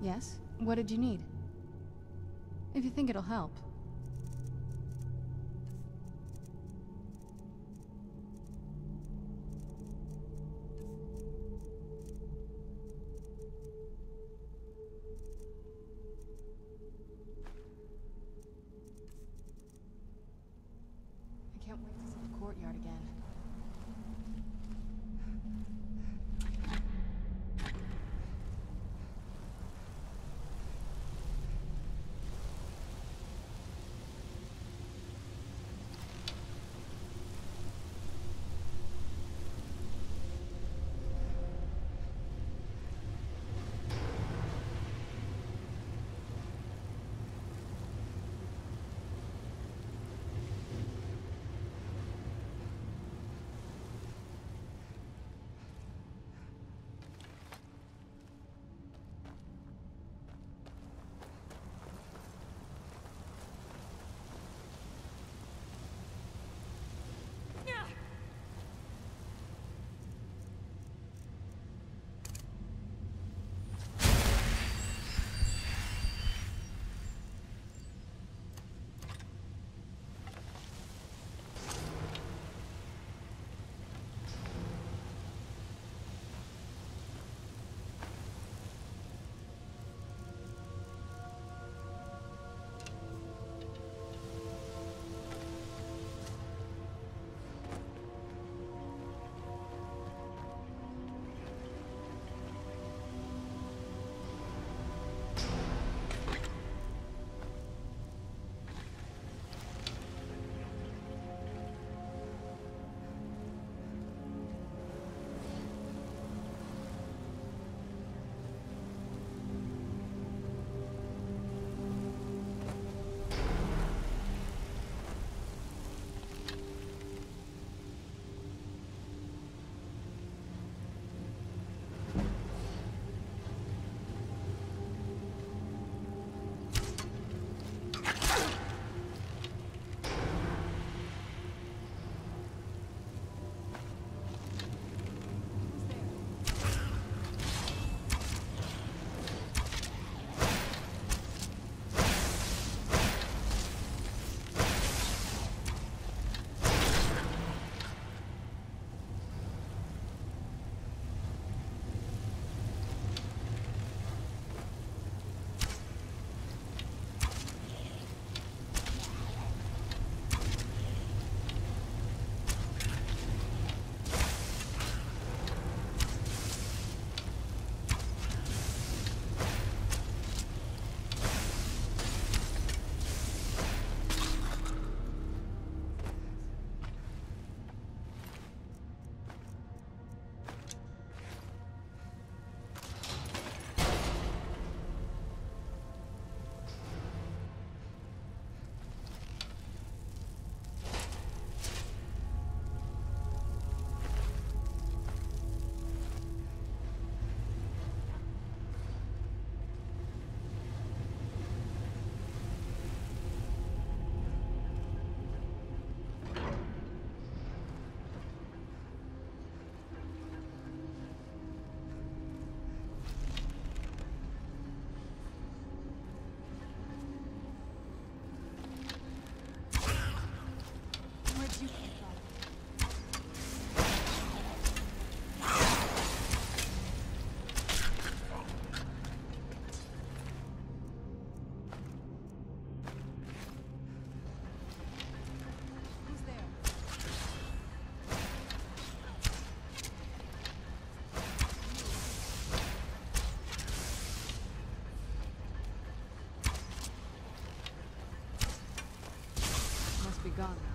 Yes? What did you need? If you think it'll help. Gone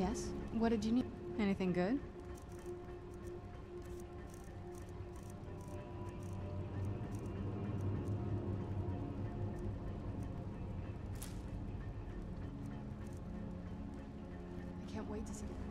Yes? What did you need? Anything good? I can't wait to see it.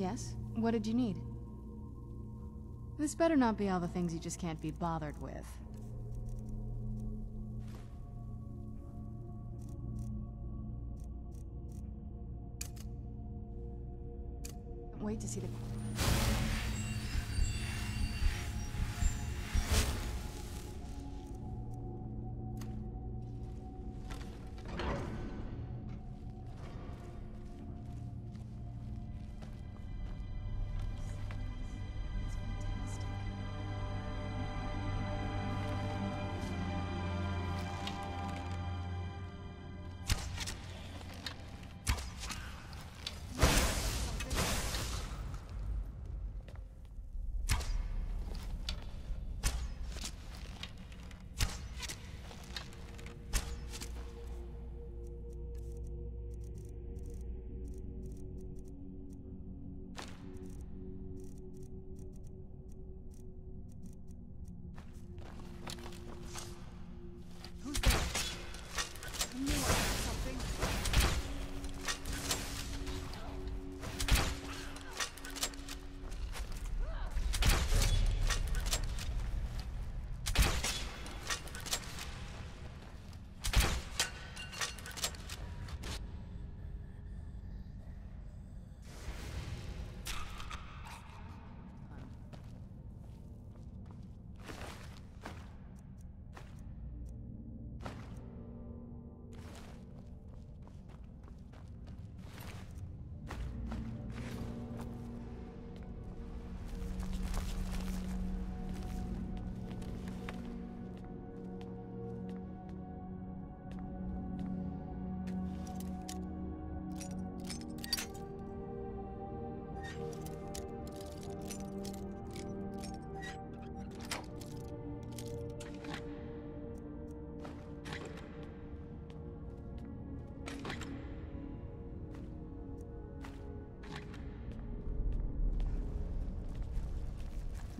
Yes? What did you need? This better not be all the things you just can't be bothered with. Wait to see the...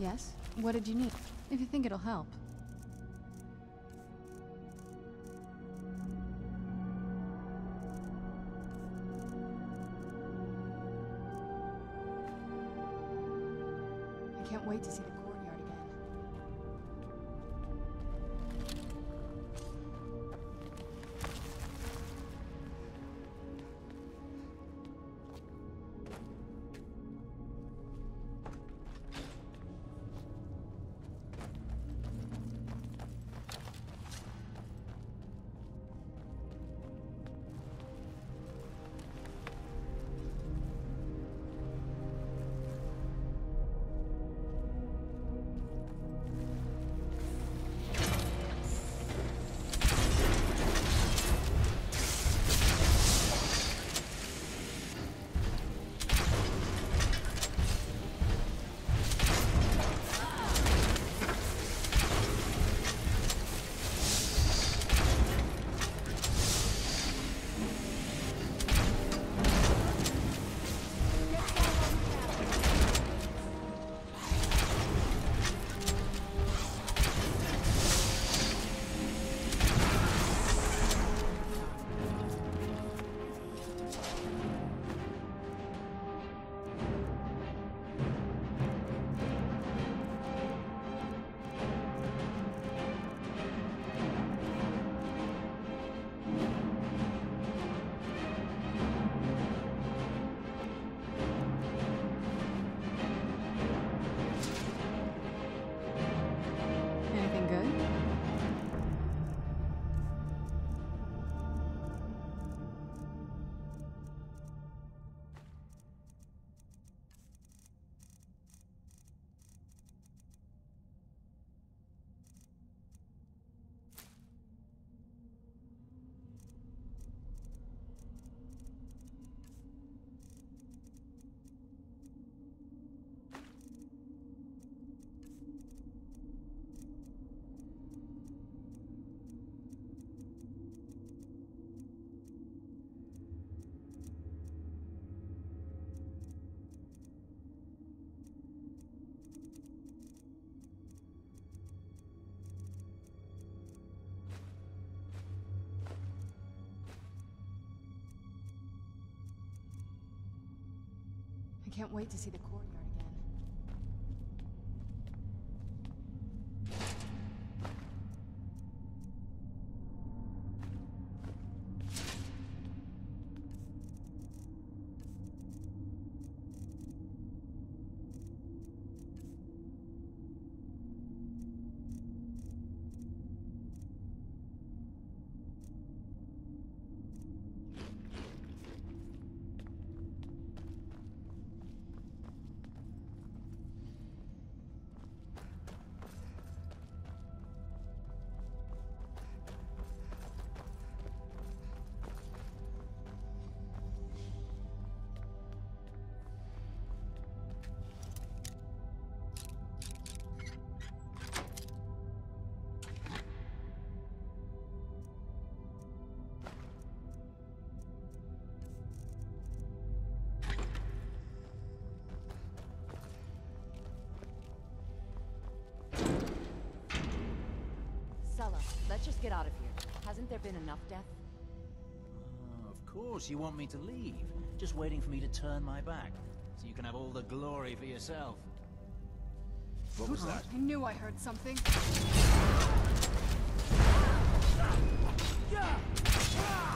Yes? What did you need? If you think it'll help. I can't wait to see the get out of here. Hasn't there been enough death? Oh, of course, you want me to leave. Just waiting for me to turn my back. So you can have all the glory for yourself. What was that? I knew I heard something. Like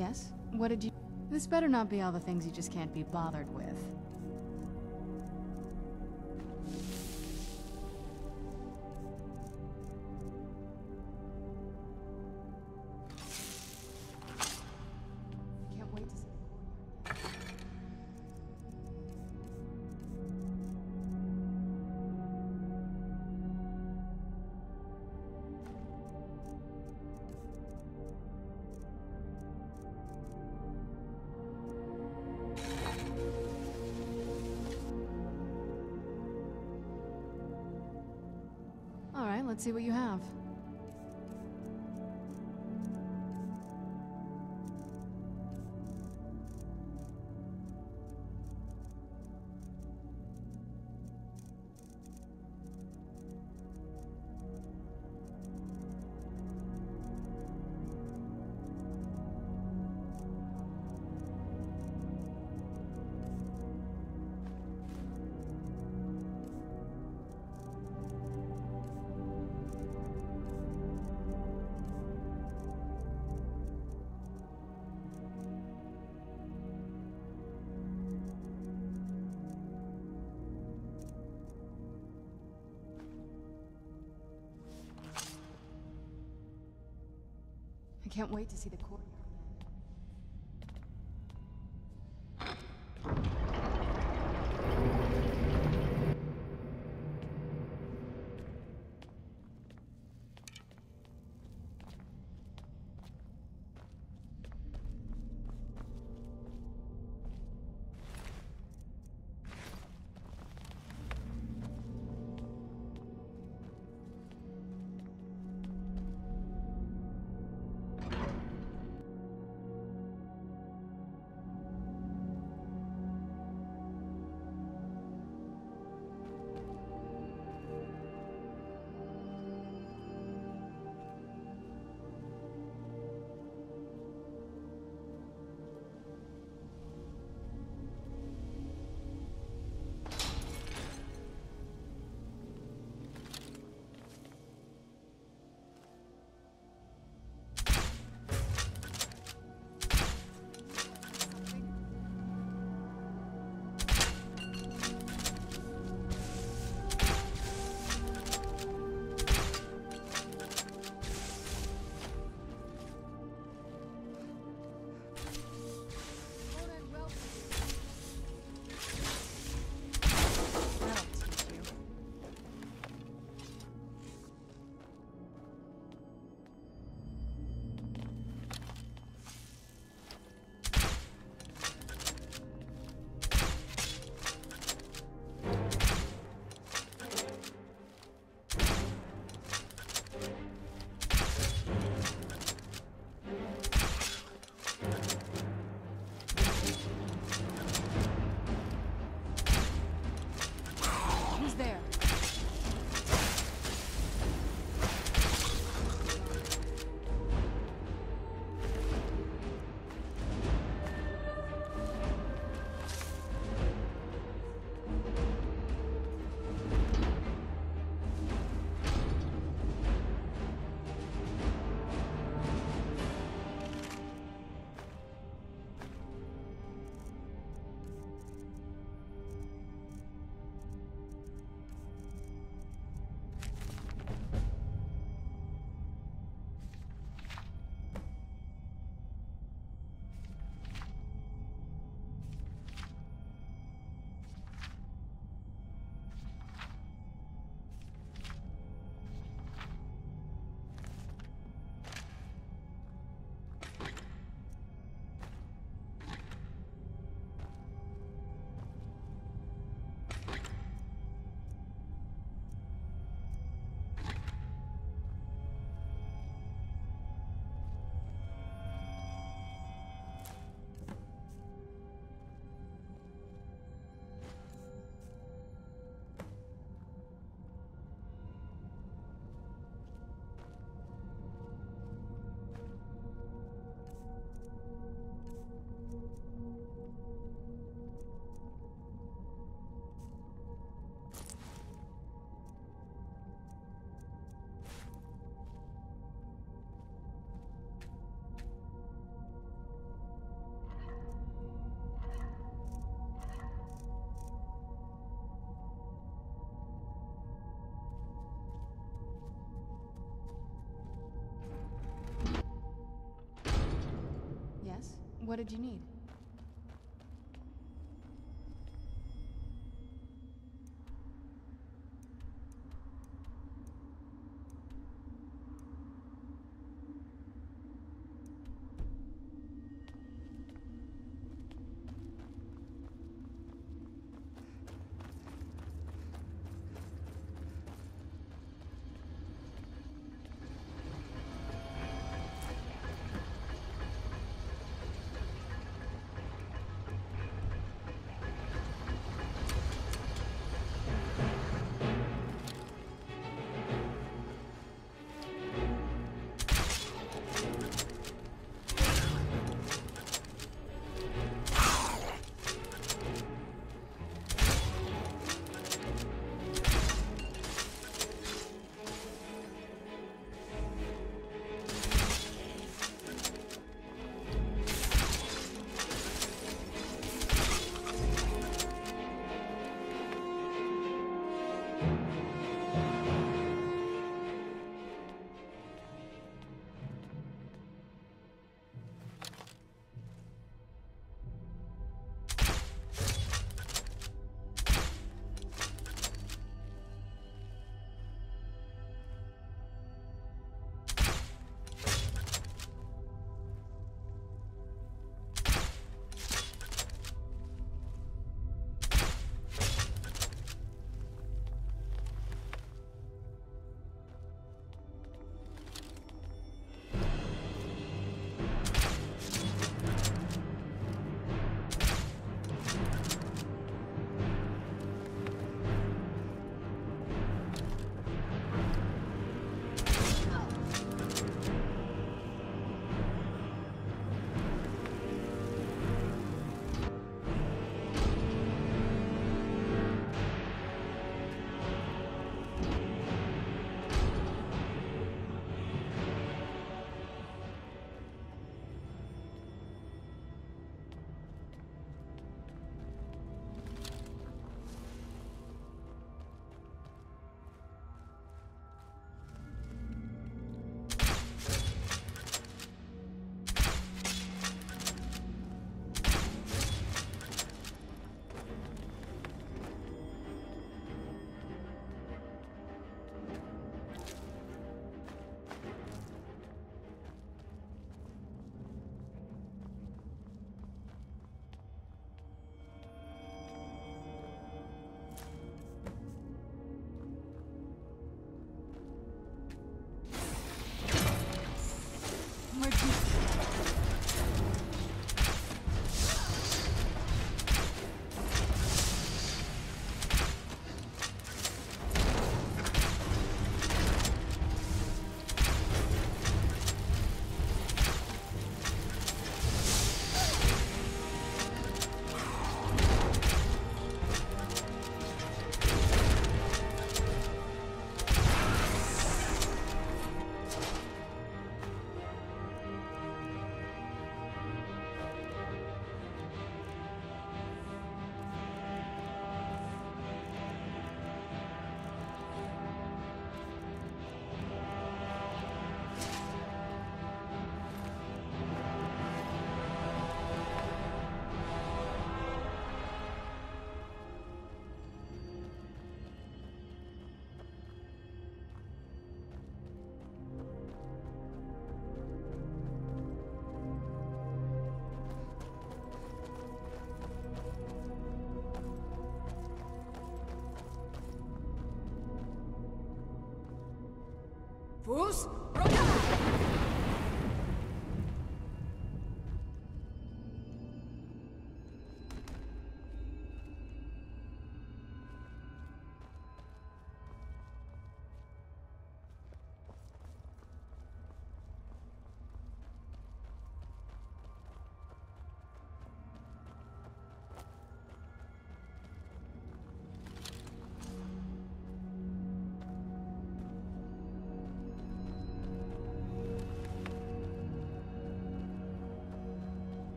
Yes? What did you... This better not be all the things you just can't be bothered with. Let's see what you have. I can't wait to see the courtyard. What did you need? Os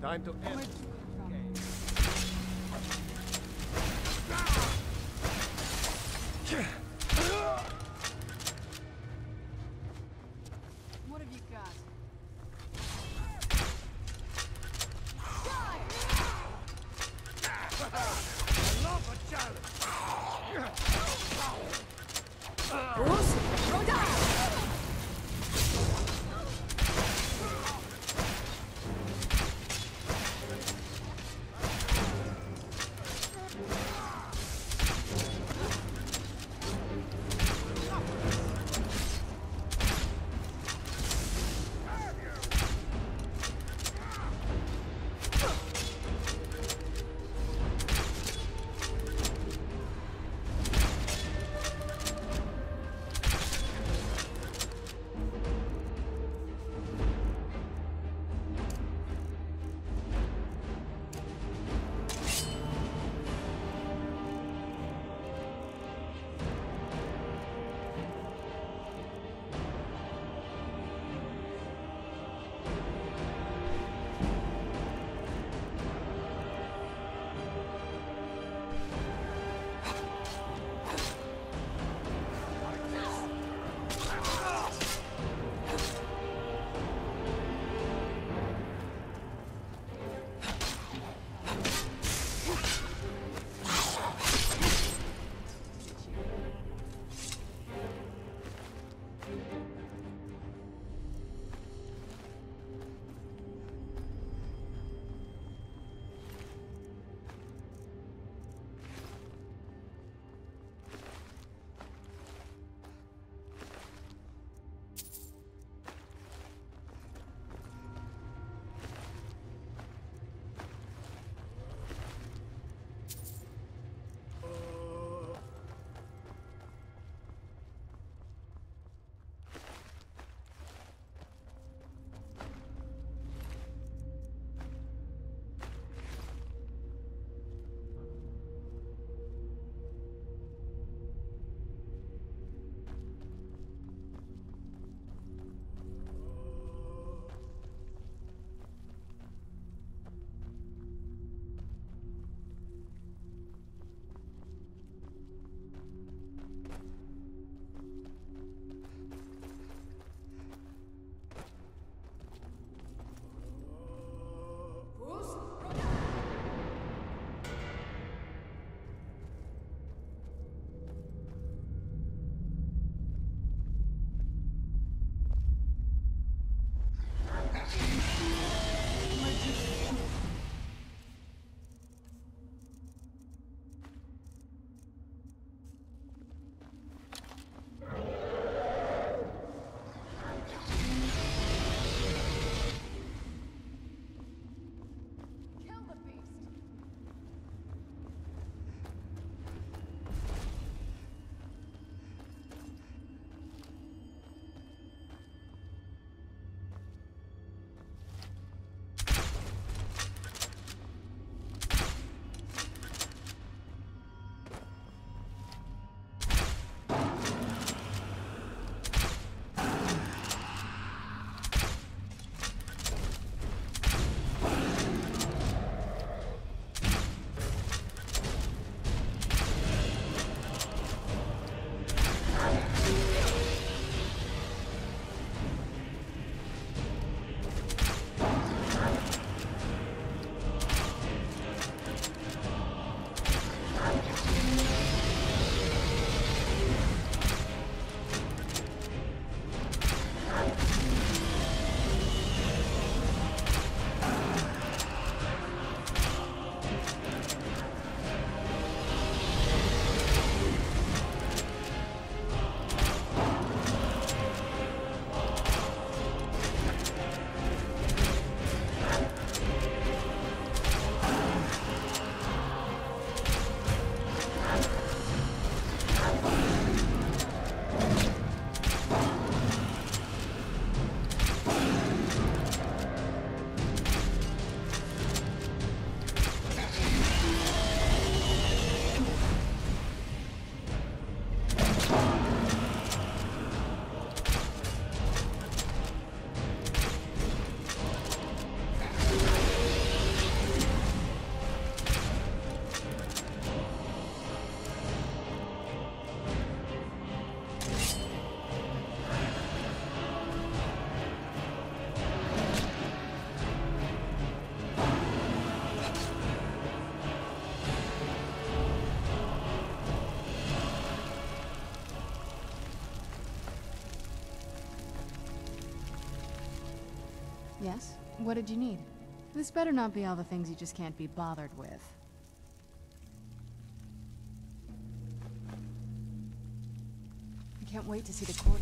Time to end. What did you need? This better not be all the things you just can't be bothered with. I can't wait to see the courtyard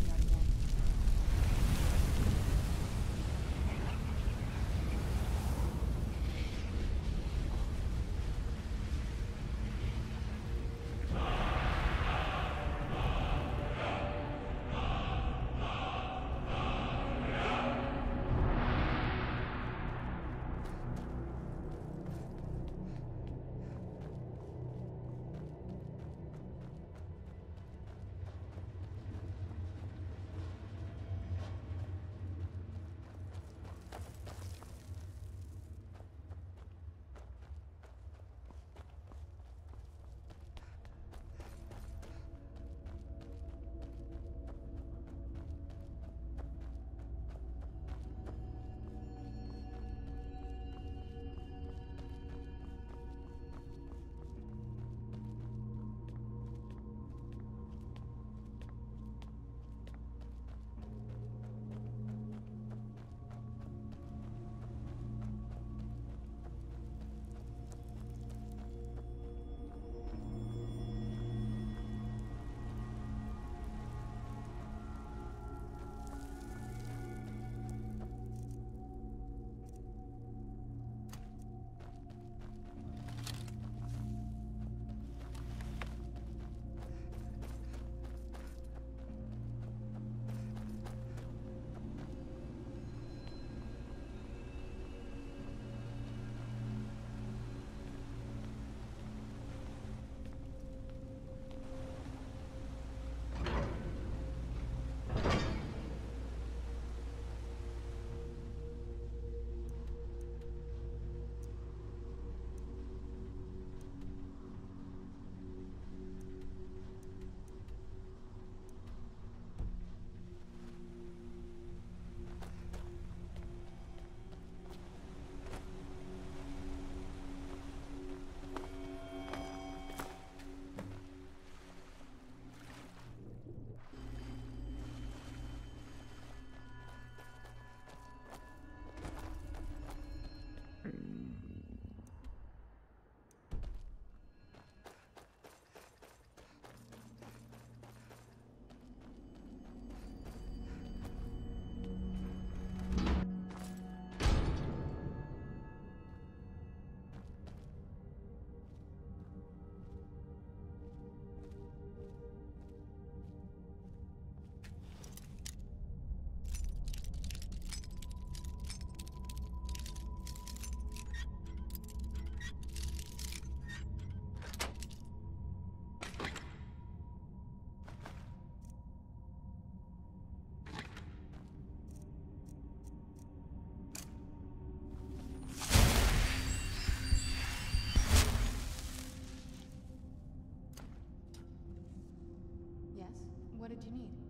do you need?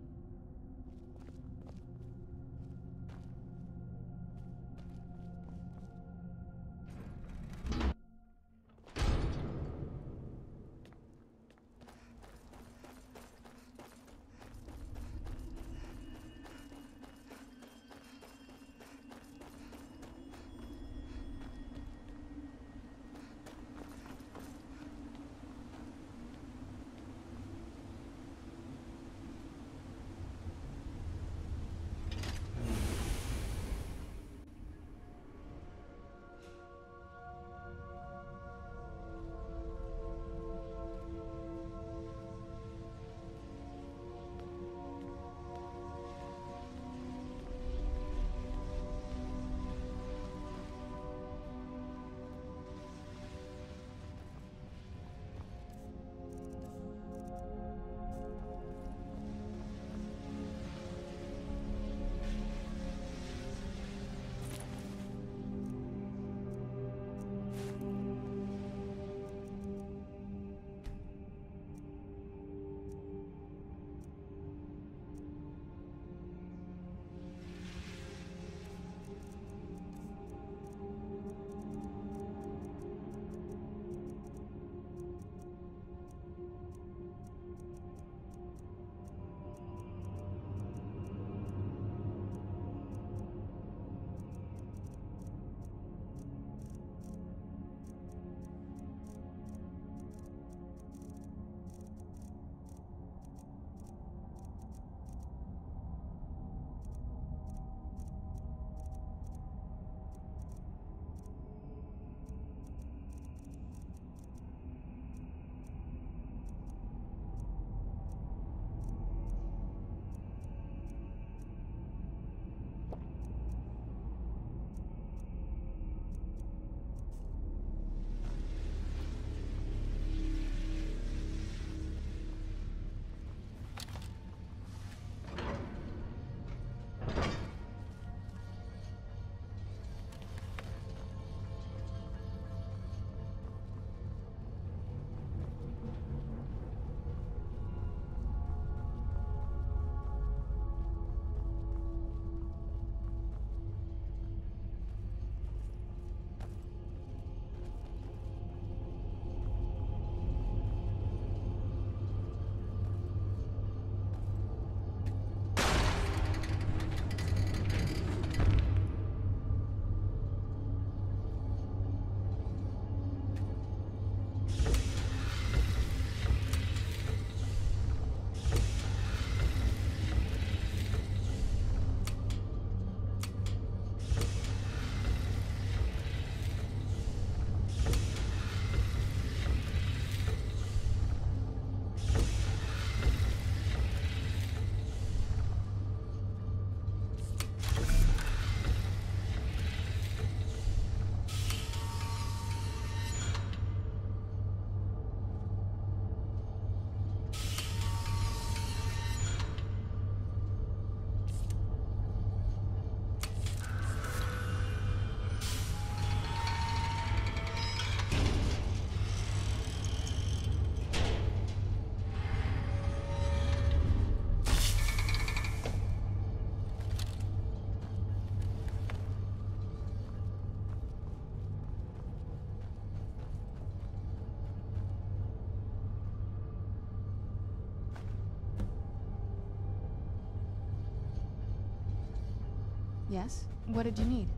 Yes? What did you need?